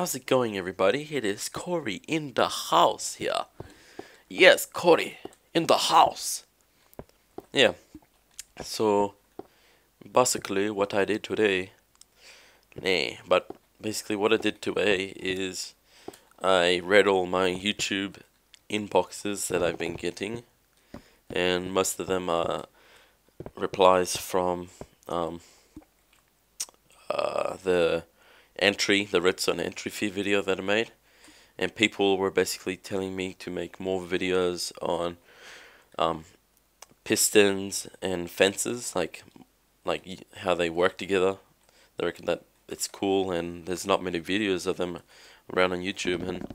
How's it going, everybody? It is Corey in the house here. Yes, Corey in the house. Yeah. So, basically, what I did today, nah, but basically, what I did today is I read all my YouTube inboxes that I've been getting, and most of them are replies from um, uh, the entry, the redstone entry fee video that I made, and people were basically telling me to make more videos on um, pistons and fences, like like how they work together. They reckon that it's cool, and there's not many videos of them around on YouTube, and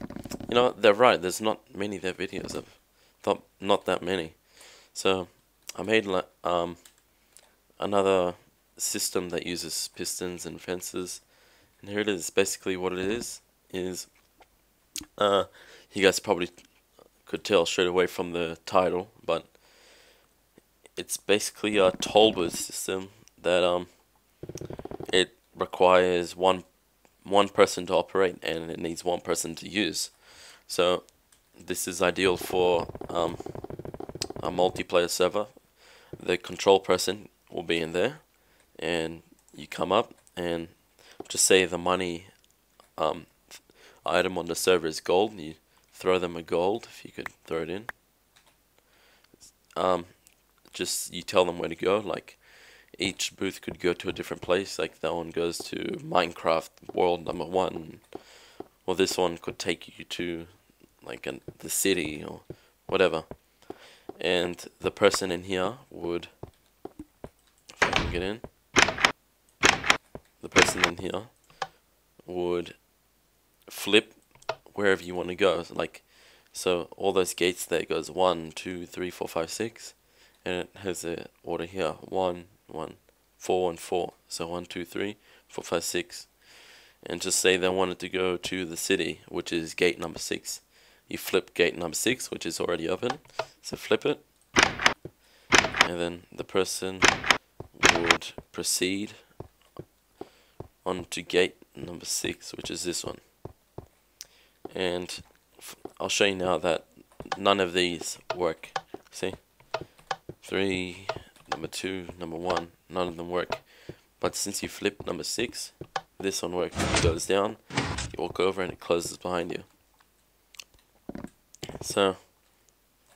you know they're right. There's not many their videos of, not not that many. So I made um another system that uses pistons and fences and here it is. Basically, what it is is, uh, you guys probably could tell straight away from the title, but it's basically a toll booth system that um, it requires one one person to operate and it needs one person to use. So this is ideal for um, a multiplayer server. The control person will be in there, and you come up and just say the money um, item on the server is gold, and you throw them a gold if you could throw it in. Um, just you tell them where to go. Like each booth could go to a different place. Like that one goes to Minecraft World Number One, or this one could take you to like an, the city or whatever. And the person in here would, if I can get in person in here would flip wherever you want to go. Like, so all those gates there goes one, two, three, four, five, six, and it has a order here one, one, four, and four. So one, two, three, four, five, six, and just say they wanted to go to the city, which is gate number six. You flip gate number six, which is already open. So flip it, and then the person would proceed on to gate number 6 which is this one. And I'll show you now that none of these work. See? 3 number 2 number 1 none of them work. But since you flip number 6 this one works it goes down you walk over and it closes behind you. So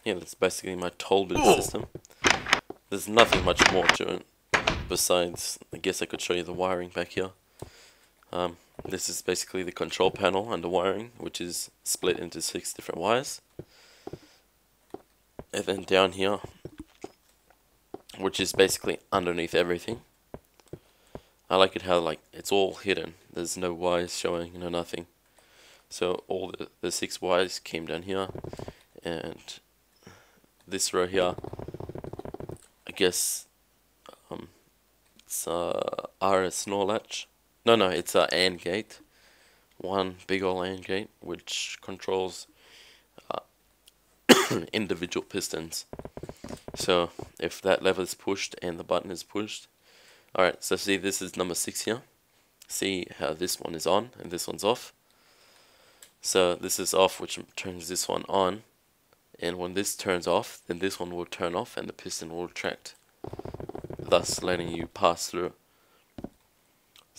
yeah that's basically my toll booth system. There's nothing much more to it besides I guess I could show you the wiring back here um, this is basically the control panel the wiring, which is split into six different wires. And then down here, which is basically underneath everything. I like it how like it's all hidden. There's no wires showing, no nothing. So all the, the six wires came down here, and this row here, I guess, um, it's uh, RS latch. No, no, it's a AND gate. One big old AND gate, which controls uh, individual pistons. So if that lever is pushed and the button is pushed, alright, so see this is number 6 here. See how this one is on and this one's off. So this is off, which turns this one on. And when this turns off, then this one will turn off and the piston will retract, thus letting you pass through.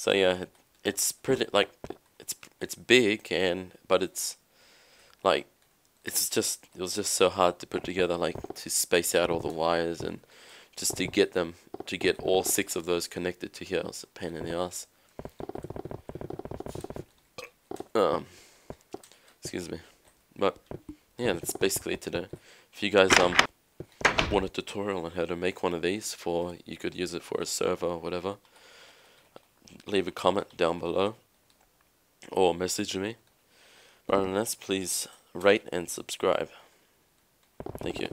So yeah, it's pretty like it's it's big and but it's like it's just it was just so hard to put together like to space out all the wires and just to get them to get all six of those connected to here was a pain in the ass. Um, excuse me, but yeah, that's basically today. If you guys um want a tutorial on how to make one of these for you could use it for a server or whatever leave a comment down below or message me. Than this, please rate and subscribe. Thank you.